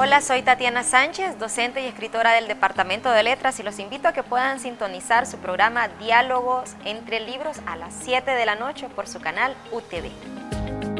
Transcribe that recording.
Hola, soy Tatiana Sánchez, docente y escritora del Departamento de Letras y los invito a que puedan sintonizar su programa Diálogos entre Libros a las 7 de la noche por su canal UTV.